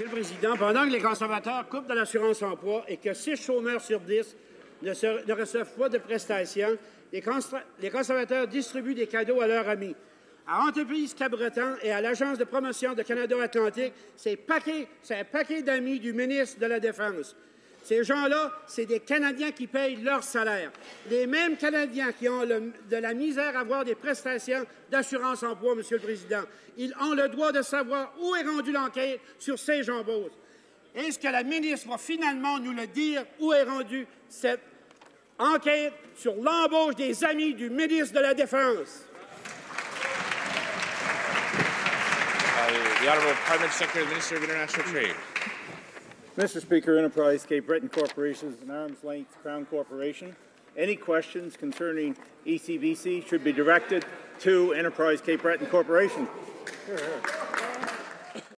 Monsieur le Président, pendant que les conservateurs coupent de l'assurance emploi et que 6 chômeurs sur 10 ne, reçoivent pas de prestations, les, conservateurs distribuent des cadeaux à leurs amis. À Entreprise Cabreton et à l'Agence de promotion de Canada Atlantique, c'est un paquet d'amis du ministre de la Défense. Ces gens-là, c'est des Canadiens qui payent leur salaire. Les mêmes Canadiens qui ont de la misère à avoir des prestations d'assurance emploi, Monsieur le Président. Ils ont le droit de savoir où est rendue l'enquête sur ces jambos. Est-ce que la ministre va finalement nous le dire où est rendue cette enquête sur l'embauche des amis du ministre de la Défense? Uh, Trade. Mr. Speaker, Enterprise Cape Breton Corporation is an arm's length Crown Corporation. Any questions concerning ECBC should be directed to Enterprise Cape Breton Corporation.